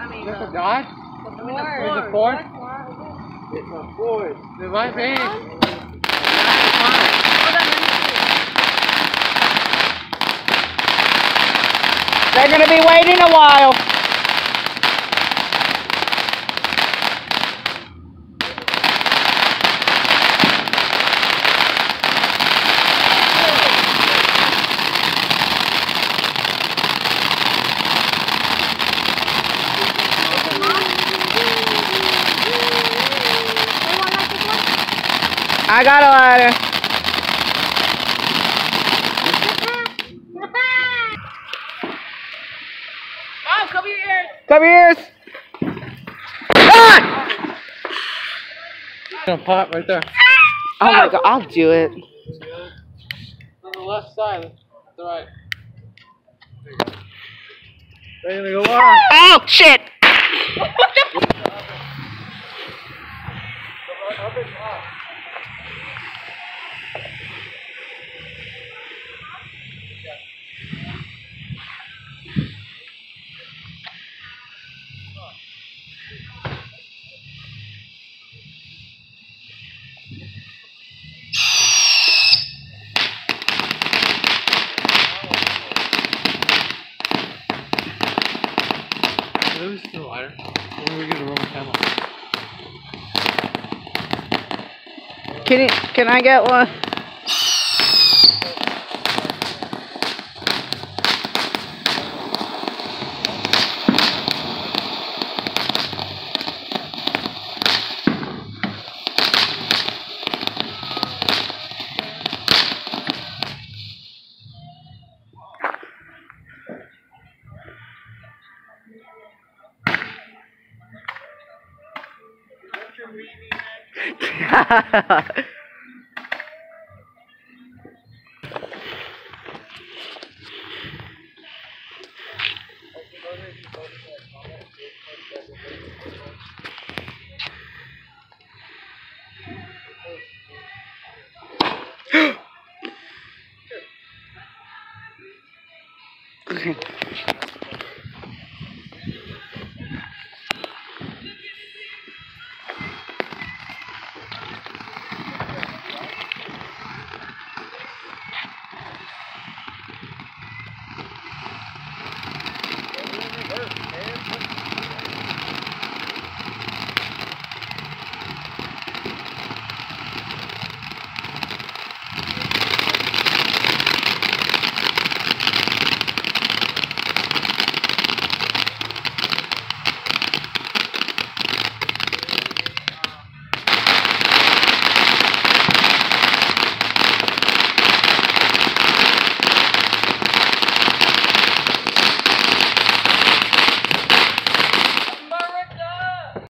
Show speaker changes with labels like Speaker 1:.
Speaker 1: I mean, That's
Speaker 2: a
Speaker 1: dot?
Speaker 2: I mean, the.
Speaker 3: It's a fourth.
Speaker 2: It might be.
Speaker 4: They're going to be waiting a while. I got a ladder.
Speaker 1: Mom, cover your ears.
Speaker 4: Cover your ears. Ah!
Speaker 2: Gonna pop right there.
Speaker 4: Oh my god, I'll do it.
Speaker 2: On the left side. The right. They're gonna go on.
Speaker 4: Oh shit!
Speaker 2: Let see the lighter. When we get a Roman candle.
Speaker 4: Can you, can I get one? okay.